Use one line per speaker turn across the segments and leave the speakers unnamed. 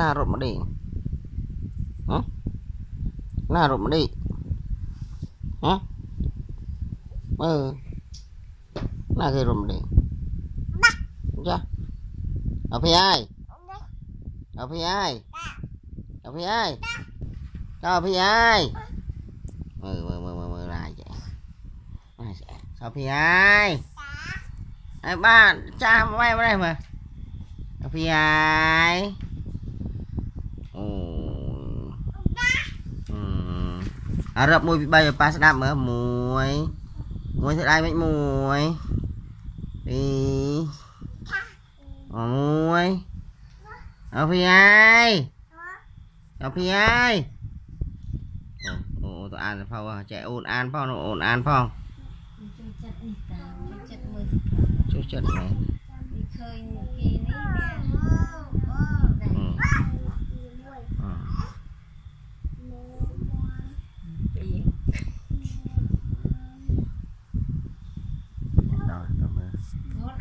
ណារត់មកនេះហ៎ណារត់មកនេះហ៎មើលណាគេរត់មកនេះចាអភីអាយអភីអាយអភីអាយអភីអាយមើលមើលមើលមើលណាចាអភីអាយអើបាទចាស់មកវិញមកនេះមើលអភីអាយ អារ៉ាប់1ពី3ឲ្យប៉ាស្ដាប់មើល1 1ស្ដាយមិន1 2 1អោពីអាយអោពីអាយអូទៅអានសភៅចែកអូនអានផងអូនអានផង
ជួយចិត្តនេះតាជួយចិត្តមើល
ជួយចិត្តមែន
ឃើញគេនេះវាអូអូ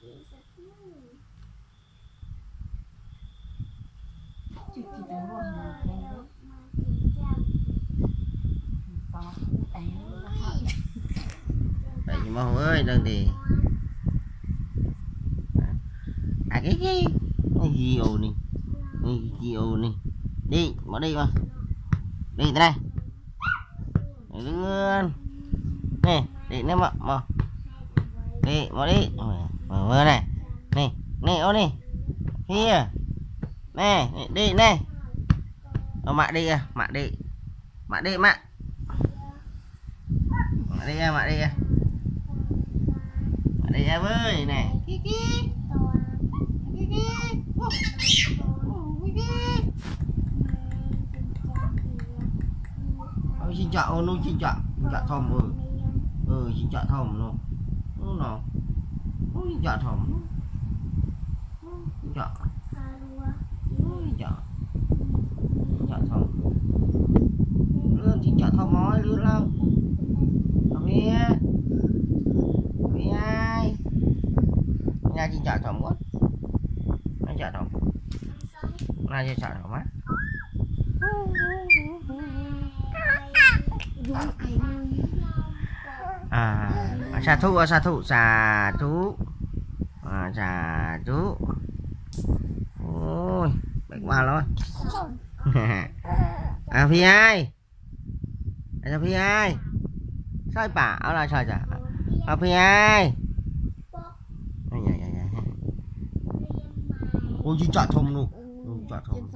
chị chị đã ơi đang đi À cái cái Cái gì ồ này Cái gì ồ này Đi, bỏ đi con Đi, tới đây. Để đứng. Lên Nè, để nó mà mà Đi, bỏ đi mở mở này. Nè nè ô nè kia nè đi nè Ô, mạ đi à mạ đi. Mạ đi mạ. Mạ đi à mạ đi à. Mạ đi à với nè kiki kiki Ôi, xin chọn luôn xin chọn. Xin chọn thòm ừ. Ừ xin chọn thòm luôn luôn nào? Ôi, dạ chọn dạ xin chọn Ôi, chọn xin chọn thòm luôn xin chọn thòm mỏi luôn đâu Thòm bia bia ai. Nhà chị dạ thòm quá. Nhà dạ thòm nhà chị dạ thòm á à, xà thú xà thú xà thú. À, xà thú. Ôi bệnh qua rồi à phi ai à, à phi ai sao bà ở là sao chả à phi ai ôi chị chọn thông luôn. Ôi, chọn thông